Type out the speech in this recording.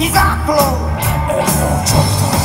He's a flow.